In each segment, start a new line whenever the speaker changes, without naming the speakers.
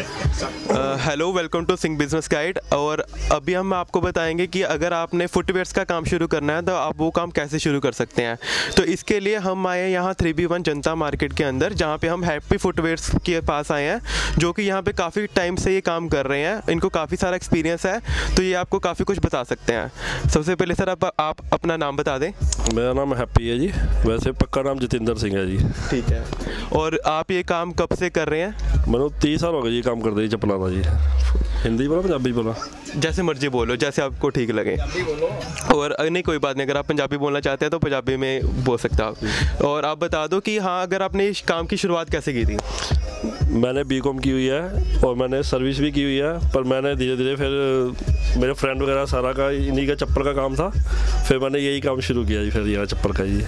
Hello welcome to Singh business guide और अभी हम आपको बताएँगे कि अगर आपने फुटवेयर्स का काम शुरू करना है तो आप वो काम कैसे शुरू कर सकते हैं। तो इसके लिए हम आए हैं यहाँ three B one Janta market के अंदर जहाँ पे हम हैप्पी फुटवेयर्स के पास आए हैं जो कि यहाँ पे काफ़ी टाइम से ये काम कर रहे हैं। इनको काफ़ी सारा एक्सपीरियंस है तो ये आपको काफ़ी कुछ बता सकते हैं। सबसे पहले सर आप, आप अपना नाम बता दें।
मेरा नाम हैप्पी है जी। वैसे पक्का नाम जतिंदर सिंह है जी।
ठीक है। और आप ये काम कब से कर रहे हैं?
मैंने तीस साल हो गए जी काम करते जी चप्पला का जी। हिंदी बोला पंजाबी बोला।
जैसे मर्ज़ी बोलो जैसे आपको ठीक लगे। और नहीं कोई बात नहीं अगर आप पंजाबी बोलना चाहते हैं तो पंजाबी में बोल सकते आप। और आप बता दो कि हाँ अगर आपने इस काम की शुरुआत कैसे की थी?
मैंने बी कॉम की हुई है और मैंने सर्विस भी की हुई है पर मैंने धीरे धीरे फिर मेरे फ्रेंड वगैरह सारा का इन्हीं का चप्पल का काम था। फिर मैंने यही काम शुरू किया जी फिर यहाँ चप्पल का जी।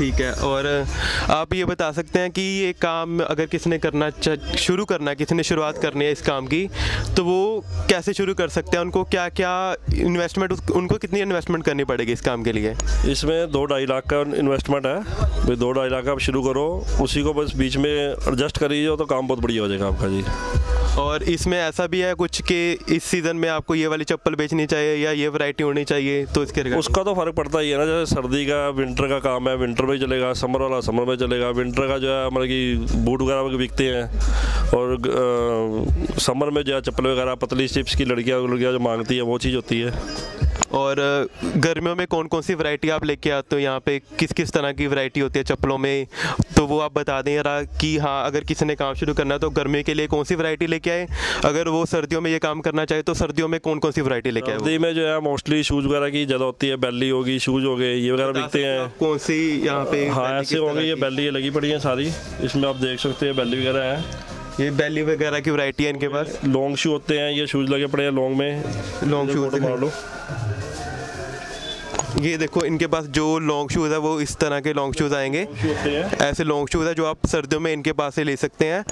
ठीक है। और आप ये बता सकते हैं कि ये काम अगर किसने करना शुरू करना है किसी ने शुरुआत करनी है इस काम की तो वो कैसे शुरू कर सकते हैं? उनको क्या क्या इन्वेस्टमेंट उनको कितनी इन्वेस्टमेंट करनी पड़ेगी इस काम के लिए?
इसमें दो ढाई लाख का इन्वेस्टमेंट है। भाई दो ढाई लाख आप शुरू करो, उसी को बस बीच में एडजस्ट करिए तो काम बहुत बढ़िया हो जाएगा आपका, जी।
और इसमें ऐसा भी है कुछ कि इस सीज़न में आपको ये वाली चप्पल बेचनी चाहिए या ये वैरायटी होनी चाहिए तो इसके
उसका तो फ़र्क पड़ता ही है ना जैसे सर्दी का विंटर का काम है विंटर में चलेगा समर वाला समर में चलेगा विंटर का जो है मतलब कि बूट वगैरह बिकते हैं। और समर में जो है चप्पल वगैरह पतली स्टिप्स की लड़कियाँ लड़कियाँ जो मांगती है वो चीज़ होती है।
और गर्मियों में कौन कौन सी वैरायटी आप लेके आते हो? यहाँ पे किस किस तरह की वैरायटी होती है चप्पलों में? तो वो आप बता दें जरा कि हाँ अगर किसी ने काम शुरू करना है तो गर्मी के लिए कौन सी वैरायटी लेके आए? अगर वो सर्दियों में ये काम करना चाहे तो सर्दियों में कौन कौन सी वैरायटी लेके आए
सर्दी में जो है मोस्टली शूज़ वगैरह की ज़्यादा होती है बैली होगी शूज़ हो गए ये वगैरह बिकते हैं
कौन सी यहाँ पे
हाँ ऐसे
किस
होंगे ये बैली लगी पड़ी है सारी। इसमें आप देख सकते हैं बैली वगैरह है।
ये बैली वगैरह की वैरायटी है इनके पास?
लॉन्ग शू होते हैं ये शूज़ लगे पड़े हैं लॉन्ग में।
लॉन्ग शूज़
मार लो।
ये देखो, इनके पास जो लॉन्ग शूज़ है, वो इस तरह के लॉन्ग शूज़ आएँगे। ऐसे लॉन्ग शूज़ है जो आप सर्दियों में इनके पास से ले सकते हैं।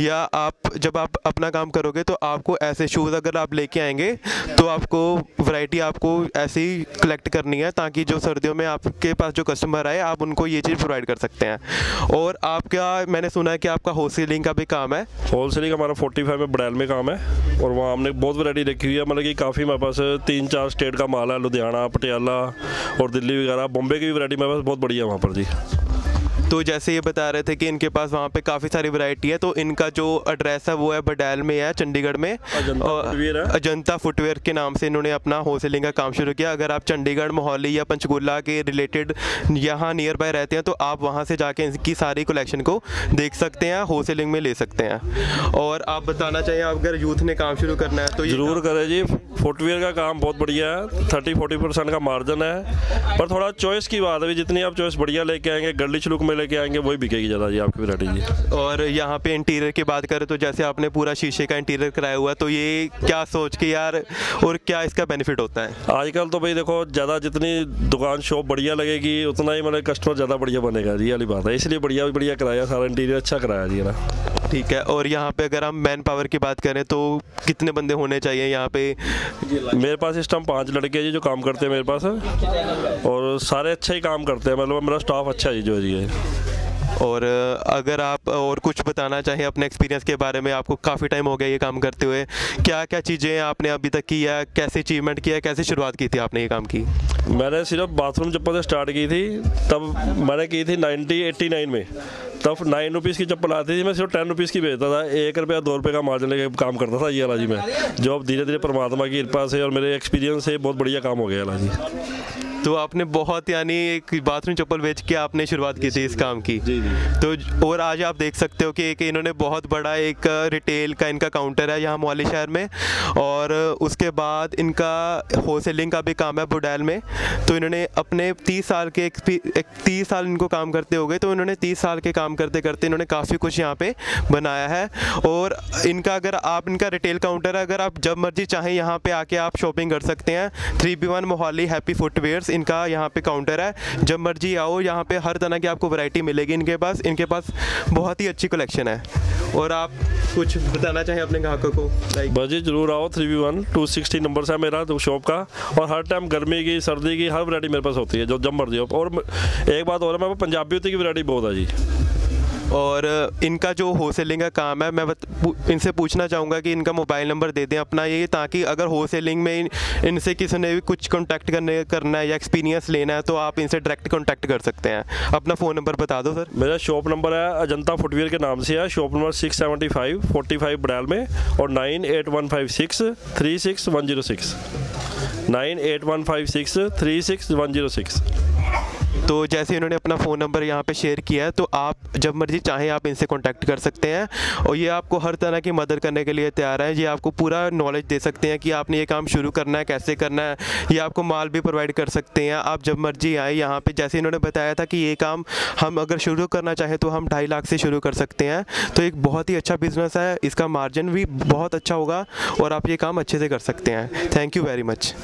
या आप, जब आप अपना काम करोगे तो आपको ऐसे शूज़ अगर आप लेके आएँगे तो आपको वैरायटी आपको ऐसे कलेक्ट करनी है, ताकि जो सर्दियों में आपके पास जो कस्टमर आए, आप उनको ये चीज़ प्रोवाइड कर सकते हैं। और आपका, मैंने सुना है कि आपका होलसेलिंग का भी काम है।
होलसेलिंग हमारा 45 में बड़ैल में काम है, और वहाँ हमने बहुत वैरायटी रखी हुई है। मतलब कि काफ़ी हमारे पास तीन चार स्टेट का माल है, लुधियाना, पटियाला और दिल्ली वगैरह, बॉम्बे की भी वैरायटी मेरे पास बहुत बढ़िया है वहाँ पर जी।
तो जैसे ये बता रहे थे कि इनके पास वहाँ पे काफ़ी सारी वैरायटी है तो इनका जो एड्रेस है वो है बडैल में है चंडीगढ़ में।
अजंता
और अजंता फुटवेयर के नाम से इन्होंने अपना होलसेलिंग का काम शुरू किया। अगर आप चंडीगढ़ मोहाली या पंचकूला के रिलेटेड यहाँ नियर बाय रहते हैं तो आप वहाँ से जाके इनकी सारी कलेक्शन को देख सकते हैं होलसेलिंग में ले सकते हैं। और आप बताना चाहिए आप अगर यूथ ने काम शुरू करना है तो
ज़रूर करें जी। फुटवेयर का काम बहुत बढ़िया है। थर्टी फोर्टी परसेंट का मार्जिन है। पर थोड़ा चॉइस की बात है जितनी आप चॉइस बढ़िया लेके आएँगे गर्लिश लुक में लेके आएँगे वही बिकेगी ज़्यादा जी आपकी वरायटी जी।
और यहाँ पे इंटीरियर की बात करें तो जैसे आपने पूरा शीशे का इंटीरियर कराया हुआ है तो ये क्या सोच के यार और क्या इसका बेनिफिट होता है?
आजकल तो भाई देखो ज़्यादा जितनी दुकान शॉप बढ़िया लगेगी उतना ही मतलब कस्टमर ज़्यादा बढ़िया बनेगा जी अली वाली बात है। इसलिए बढ़िया भी बढ़िया कराया सारा इंटीरियर अच्छा कराया जी ना?
ठीक है। और यहाँ पे अगर हम मैन पावर की बात करें तो कितने बंदे होने चाहिए यहाँ पे?
मेरे पास इस टाइम पाँच लड़के हैं जी जो काम करते हैं मेरे पास। और सारे अच्छा ही काम करते हैं। मतलब मेरा स्टाफ अच्छा है जी, जो है
और अगर आप और कुछ बताना चाहें अपने एक्सपीरियंस के बारे में, आपको काफ़ी टाइम हो गया ये काम करते हुए। क्या क्या चीज़ें आपने अभी तक की है कैसे अचीवमेंट किया कैसे शुरुआत की थी आपने ये काम की?
मैंने सिर्फ़ बाथरूम चप्पल से स्टार्ट की थी, तब मैंने की थी 90 89 में। तब नाइन रुपीज़ की चप्पल आती थी, मैं सिर्फ़ टेन रुपीज़ की बेचता था, एक रुपया दो रुपये का मार्जिन लेके काम करता था ये वाला जी मैं। जो अब धीरे धीरे परमात्मा की कृपा से और मेरे एक्सपीरियंस से बहुत बढ़िया काम हो गया वाला जी।
तो आपने बहुत यानी एक बाथरूम चप्पल बेच के आपने शुरुआत की थी इस काम की।
जी जी।
तो और आज आप देख सकते हो कि एक इन्होंने बहुत बड़ा एक रिटेल का इनका काउंटर है यहाँ मोहाली शहर में और उसके बाद इनका होलसेलिंग का भी काम है बुडैल में। तो इन्होंने अपने तीस साल के एक तीस साल इनको काम करते हो गए तो इन्होंने तीस साल के काम करते करते इन्होंने काफ़ी कुछ यहाँ पे बनाया है और इनका अगर आप इनका रिटेल काउंटर है अगर आप जब मर्ज़ी चाहें यहाँ पे आके आप शॉपिंग कर सकते हैं। Three B one Mohali happy footwears इनका यहाँ पे काउंटर है। जब मर्ज़ी आओ, यहाँ पे हर तरह की आपको वैरायटी मिलेगी इनके पास। इनके पास बहुत ही अच्छी कलेक्शन है। और आप कुछ बताना चाहें अपने ग्राहकों को?
बस जी ज़रूर आओ three V one two sixty number है मेरा तो शॉप का। और हर टाइम गर्मी की, सर्दी की, हर वैरायटी मेरे पास होती है, जो जब मर्ज़ी हो। और एक बात और है मेरे पास पंजाबी होती की वैरायटी बहुत है जी।
और इनका जो होलसेलिंग का काम है मैं इनसे पूछना चाहूँगा कि इनका मोबाइल नंबर दे दें अपना ये ताकि अगर होलसेलिंग में इन, इनसे किसी ने भी कुछ कॉन्टैक्ट करने करना है या एक्सपीरियंस लेना है तो आप इनसे डायरेक्ट कॉन्टैक्ट कर सकते हैं। अपना फ़ोन नंबर बता दो सर
मेरा शॉप नंबर है अजंता फुटवेयर के नाम से है। Shop number six seventy five forty five Badal में और nine eight one five six three six one zero six nine eight one five six three six one zero six
तो जैसे इन्होंने अपना फ़ोन नंबर यहाँ पे शेयर किया है तो आप जब मर्ज़ी चाहें आप इनसे कांटेक्ट कर सकते हैं और ये आपको हर तरह की मदद करने के लिए तैयार है। ये आपको पूरा नॉलेज दे सकते हैं कि आपने ये काम शुरू करना है, कैसे करना है, ये आपको माल भी प्रोवाइड कर सकते हैं। आप जब मर्ज़ी आएँ यहाँ पर जैसे इन्होंने बताया था कि ये काम हम अगर शुरू करना चाहें तो हम ढाई लाख से शुरू कर सकते हैं। तो एक बहुत ही अच्छा बिज़नेस है, इसका मार्जिन भी बहुत अच्छा होगा और आप ये काम अच्छे से कर सकते हैं। Thank you very much